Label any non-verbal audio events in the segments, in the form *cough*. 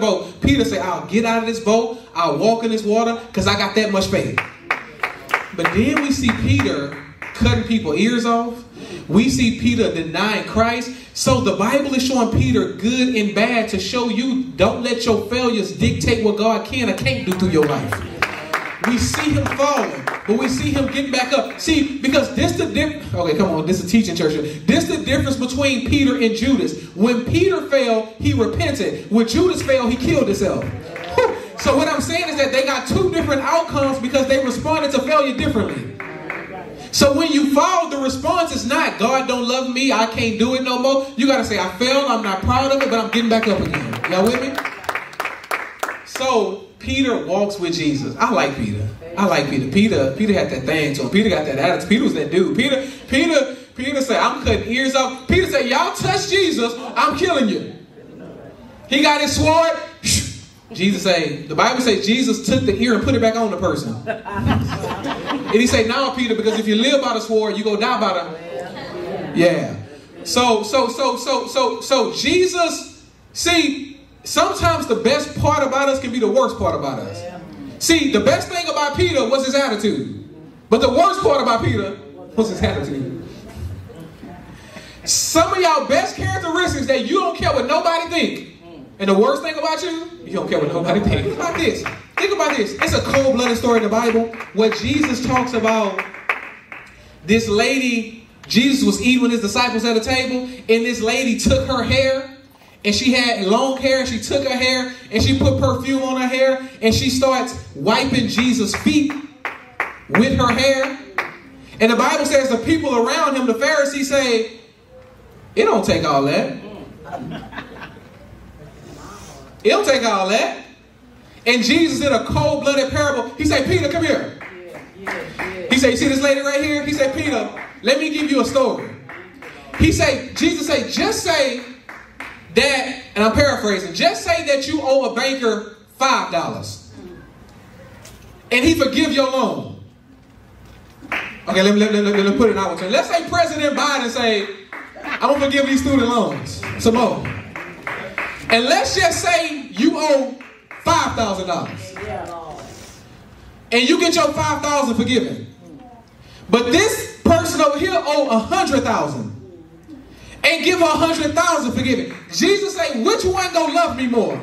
boat. Peter said, I'll get out of this boat, I'll walk in this water, because I got that much faith. But then we see Peter cutting people ears off. We see Peter denying Christ. So the Bible is showing Peter good and bad to show you don't let your failures dictate what God can or can't do through your life. We see him falling, but we see him getting back up. See, because this the difference. Okay, come on, this is teaching church. This is the difference between Peter and Judas. When Peter fell, he repented. When Judas fell, he killed himself. So what I'm saying is that they got two different outcomes because they responded to failure differently. So when you fall, the response is not God don't love me, I can't do it no more. You gotta say I failed, I'm not proud of it, but I'm getting back up again. Y'all with me? So Peter walks with Jesus. I like Peter. I like Peter. Peter, Peter had that thing to him. Peter got that attitude. Peter was that dude. Peter, Peter, Peter said, I'm cutting ears off. Peter said, Y'all touch Jesus, I'm killing you. He got his sword. *laughs* Jesus say, the Bible says Jesus took the ear and put it back on the person. *laughs* and he say, now Peter, because if you live by the sword, you go die by the. Yeah. So, so, so, so, so, so Jesus, see, sometimes the best part about us can be the worst part about us. See, the best thing about Peter was his attitude. But the worst part about Peter was his attitude. Some of y'all best characteristics that you don't care what nobody think. And the worst thing about you, you don't care what nobody think. Think about this. Think about this. It's a cold-blooded story in the Bible where Jesus talks about this lady. Jesus was eating with his disciples at a table, and this lady took her hair, and she had long hair, and she took her hair, and she put perfume on her hair, and she starts wiping Jesus' feet with her hair. And the Bible says the people around him, the Pharisees, say, it don't take all that. It don't take all that. And Jesus in a cold-blooded parable, he said, Peter, come here. He said, you see this lady right here? He said, Peter, let me give you a story. He said, Jesus said, just say that, and I'm paraphrasing, just say that you owe a banker $5. And he forgive your loan. Okay, let me, let, me, let, me, let me put it out. Let's say President Biden say, going to forgive these student loans. Some more. And let's just say you owe $5,000. And you get your 5000 forgiven. But this person over here owe 100000 And give her 100000 forgiven. Jesus say, which one gonna love me more?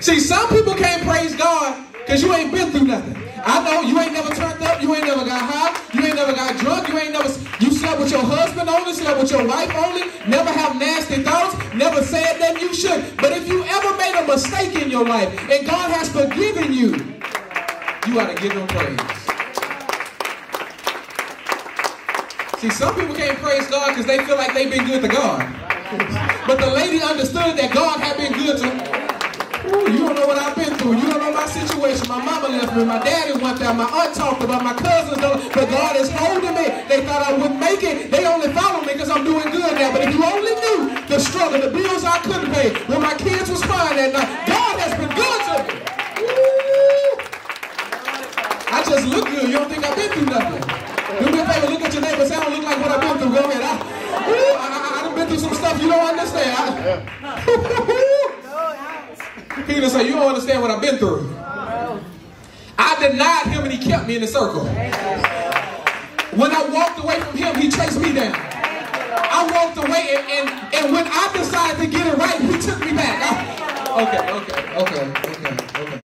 See, some people can't praise God because you ain't been through nothing. I know you ain't never turned up, you ain't never got high, you ain't never got drunk, you ain't never you slept with your husband only, slept with your wife only, never have nasty thoughts, never said that you should. But if you ever made a mistake in your life and God has forgiven you, you ought to give him praise. See, some people can't praise God because they feel like they've been good to God. But the lady understood that God had been good to Ooh, you don't know what I've been through. You don't know my situation. My mama left me. My daddy went there. My aunt talked about my cousins. But God is holding me. They thought I wouldn't make it. They only follow me because I'm doing good now. But if you only knew the struggle, the bills I couldn't pay, when my kids was crying that night, God has been good to me. Ooh. I just look good. You don't think I've been through nothing. Do me a favor, look at your neighbor. Say, I don't look like what I've been through. Go ahead. I, ooh, I, I, I done been through some stuff you don't understand. I, *laughs* Peter said, you don't understand what I've been through. I denied him and he kept me in the circle. When I walked away from him, he chased me down. I walked away and, and, and when I decided to get it right, he took me back. I, okay, okay, okay, okay, okay.